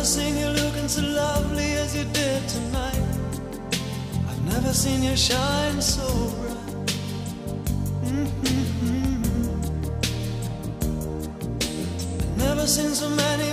never seen you looking so lovely as you did tonight. I've never seen you shine so bright. Mm-hmm. Never seen so many.